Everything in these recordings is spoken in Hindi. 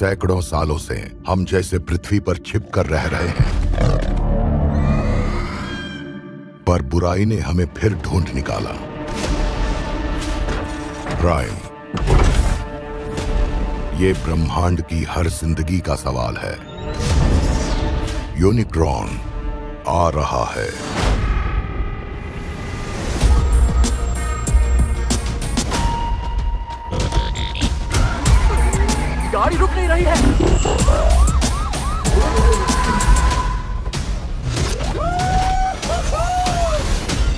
सैकड़ों सालों से हम जैसे पृथ्वी पर छिप कर रह रहे हैं। पर बुराई ने हमें फिर ढूंढ निकाला। प्राइम ये ब्रह्मांड की हर ज़िंदगी का सवाल है। यूनिक्रॉन आ रहा है। रुक नहीं रही है।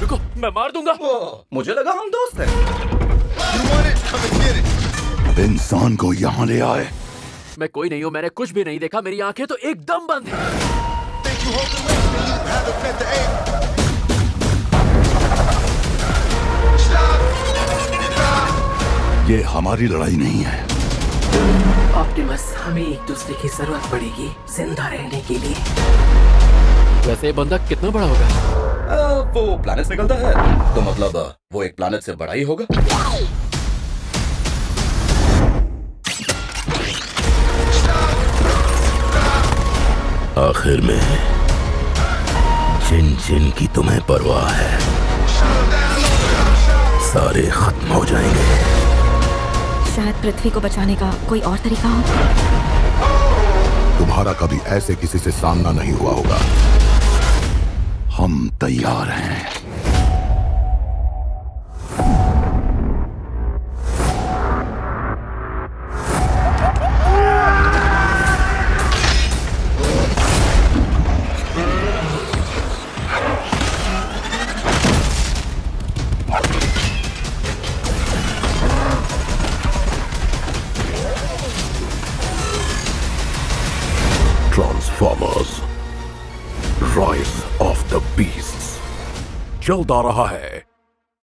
रुको मैं मार दूँगा। मुझे लगा हम दोस्त हैं। इंसान को यहाँ ले आए। मैं कोई नहीं हूँ मैंने कुछ भी नहीं देखा मेरी आँखें तो एकदम बंद है। ये हमारी लड़ाई नहीं है। ऑप्टिमस हमें एक दूसरे की ज़रूरत पड़ेगी ज़िंदा रहने के लिए। वैसे ये बंदा कितना बड़ा होगा? आ, वो प्लैनेट से निकलता है। तो मतलब वो एक प्लैनेट से बड़ा ही होगा। आखिर में जिन जिन की तुम्हें परवाह है सारे खत्म हो जाएँगे। शायद पृथ्वी को बचाने का कोई और तरीका हो। तुम्हारा कभी ऐसे किसी से सामना नहीं हुआ होगा। हम तैयार हैं। Transformers Rise of the Beast आ रहा है।